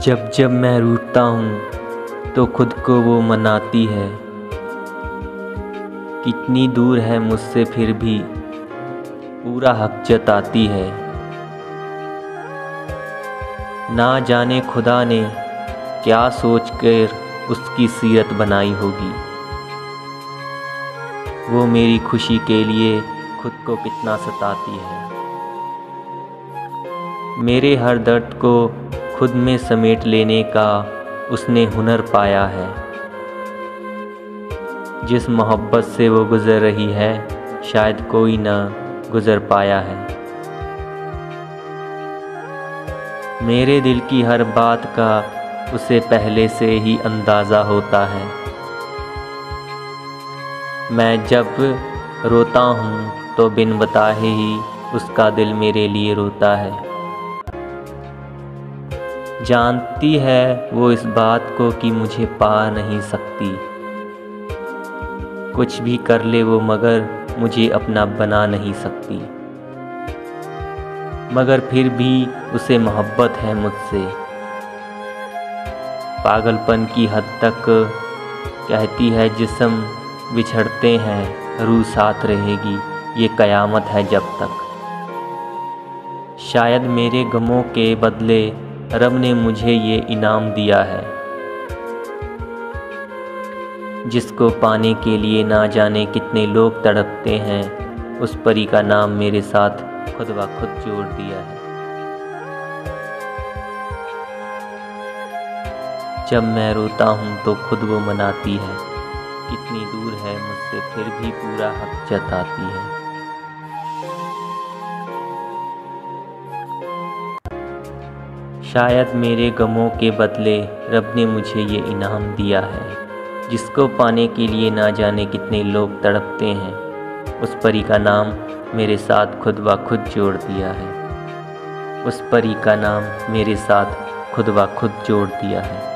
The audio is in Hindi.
जब जब मैं रूठता हूँ तो खुद को वो मनाती है। कितनी दूर है मुझसे फिर भी, पूरा हक जताती है। ना जाने खुदा ने क्या सोच कर उसकी सीरत बनाई होगी। वो मेरी खुशी के लिए खुद को कितना सताती है। मेरे हर दर्द को खुद में समेट लेने का उसने हुनर पाया है। जिस मोहब्बत से वो गुज़र रही है, शायद कोई ना गुज़र पाया है। मेरे दिल की हर बात का उसे पहले से ही अंदाज़ा होता है। मैं जब रोता हूँ तो बिन बताए ही उसका दिल मेरे लिए रोता है। जानती है वो इस बात को कि मुझे पा नहीं सकती। कुछ भी कर ले वो मगर मुझे अपना बना नहीं सकती। मगर फिर भी उसे मोहब्बत है मुझसे। पागलपन की हद तक कहती है जिसम बिछड़ते हैं रूह साथ रहेगी, ये कयामत है जब तक। शायद मेरे गमों के बदले रब ने मुझे ये इनाम दिया है, जिसको पाने के लिए ना जाने कितने लोग तड़पते हैं, उस परी का नाम मेरे साथ खुद ब खुद जोड़ दिया है। जब मैं रोता हूँ तो खुद वो मनाती है, कितनी दूर है मुझसे फिर भी पूरा हक जताती है। शायद मेरे गमों के बदले रब ने मुझे ये इनाम दिया है। जिसको पाने के लिए ना जाने कितने लोग तड़पते हैं, उस परी का नाम मेरे साथ खुद ब खुद जोड़ दिया है। उस परी का नाम मेरे साथ खुद ब खुद जोड़ दिया है।